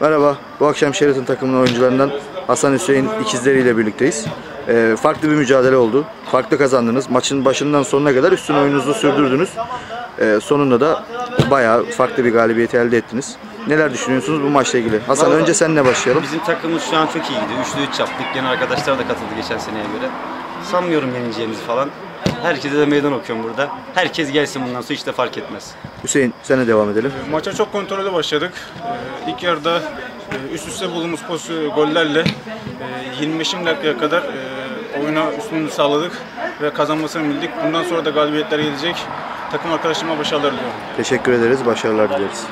Merhaba, bu akşam Sheraton takımının oyuncularından Hasan Hüseyin ikizleriyle birlikteyiz. Ee, farklı bir mücadele oldu. Farklı kazandınız. Maçın başından sonuna kadar üstün oyununuzu sürdürdünüz. Ee, sonunda da bayağı farklı bir galibiyeti elde ettiniz. Neler düşünüyorsunuz bu maçla ilgili? Hasan Vallahi- önce seninle başlayalım. Bizim takımımız şu an çok iyi gidiyor. Üçlü üç yaptık. Yeni arkadaşlar da katıldı geçen seneye göre. Sanmıyorum yeneceğimizi falan. Herkese de meydan okuyorum burada. Herkes gelsin bundan sonra hiç de fark etmez. Hüseyin sana devam edelim. Maça çok kontrollü başladık. Ee, İlk yarıda e, üst üste bulduğumuz pozisyon gollerle e, 25 dakikaya kadar e, oyuna üstünlüğü sağladık ve kazanmasını bildik. Bundan sonra da galibiyetler gelecek. Takım arkadaşlarıma başarılar diliyorum. Teşekkür ederiz, başarılar dileriz.